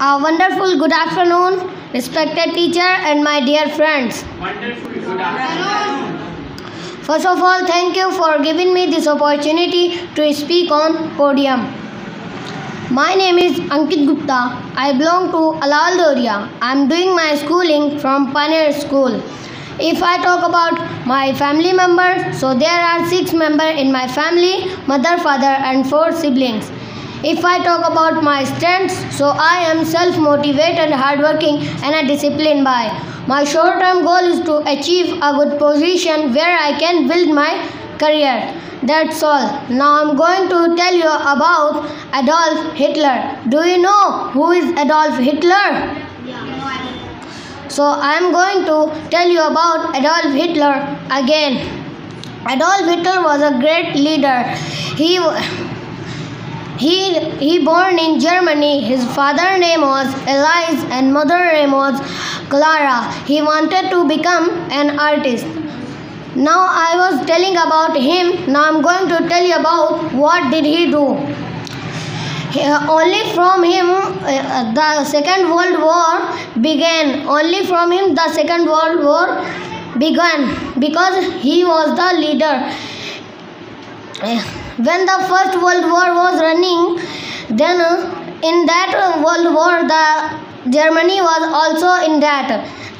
A wonderful good afternoon, respected teacher and my dear friends. Wonderful. Good afternoon. First of all, thank you for giving me this opportunity to speak on podium. My name is Ankit Gupta. I belong to Alal Doria. I am doing my schooling from Pioneer School. If I talk about my family members, so there are six members in my family, mother, father and four siblings. If I talk about my strengths, so I am self-motivated, and hardworking and a disciplined boy. My short-term goal is to achieve a good position where I can build my career. That's all. Now I'm going to tell you about Adolf Hitler. Do you know who is Adolf Hitler? So I am going to tell you about Adolf Hitler again. Adolf Hitler was a great leader. He he he born in Germany. His father name was Elias and mother name was Clara. He wanted to become an artist. Now I was telling about him. Now I'm going to tell you about what did he do. He- only from him uh, the second world war began only from him the second world war began because he was the leader Uh, when the first world war was running then uh, in that world war the germany was also in that.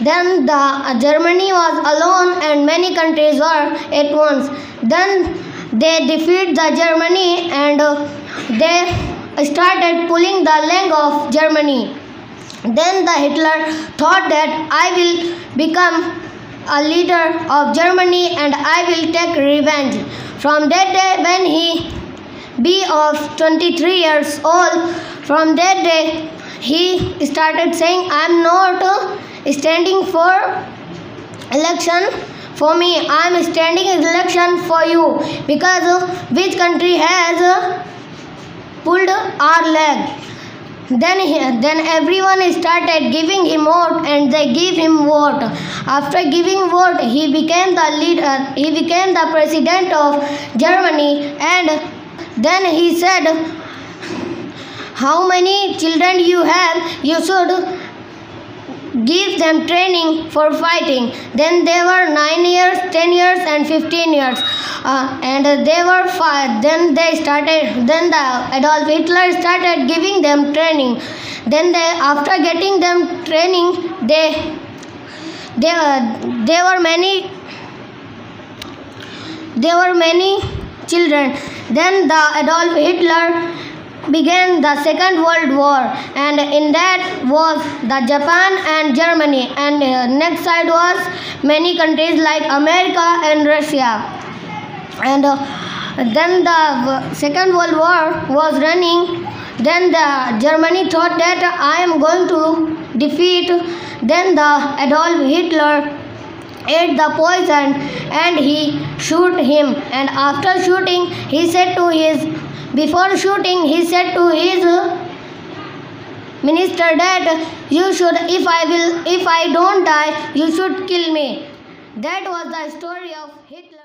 Then the uh, germany was alone and many countries were at once. Then they defeat the germany and uh, they started pulling the leg of germany. Then the hitler thought that i will become a leader of germany and i will take revenge. From that day when he be of 23 years old from that day he started saying i am not standing for election for me. I am standing election for you because which country has pulled our leg then he, then everyone started giving him vote and they gave him vote. After giving vote he became the leader uh, he became the president of germany and then he said how many children you have? You should give them training for fighting. Then they were 9 years 10 years and 15 years. Uh, and they were five then they started then the adolf hitler started giving them training. Then they after getting them training they they, uh, there were many there were many children. Then the adolf hitler began the second world war and in that was the japan and germany. And uh, next side was many countries like america and russia. And uh, then the second world war was running. Then the germany thought that i am going to defeat then the adolf hitler ate the poison and he shoot him. And after shooting he said to his before shooting he said to his minister that you should if i will if i don't die you should kill me. That was the story of hitler